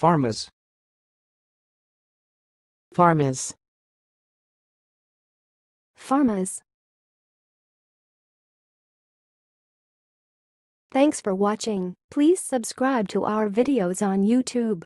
Farmers. farmers, Farmers. Thanks for watching. Please subscribe to our videos on YouTube.